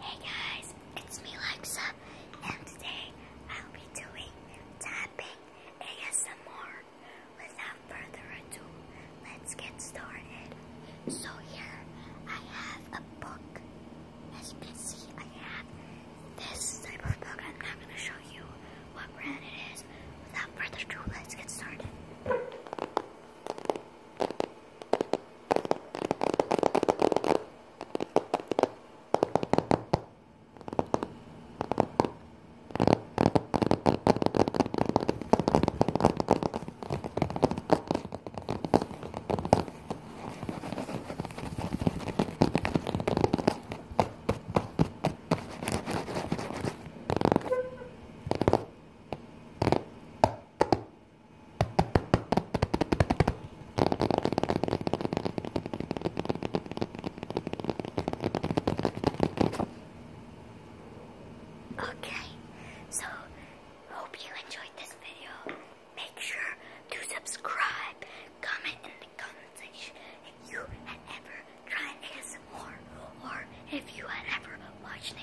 Hey guys, it's me Lexa, and today I'll be doing tapping ASMR. Without further ado, let's get started. So If you had ever watched an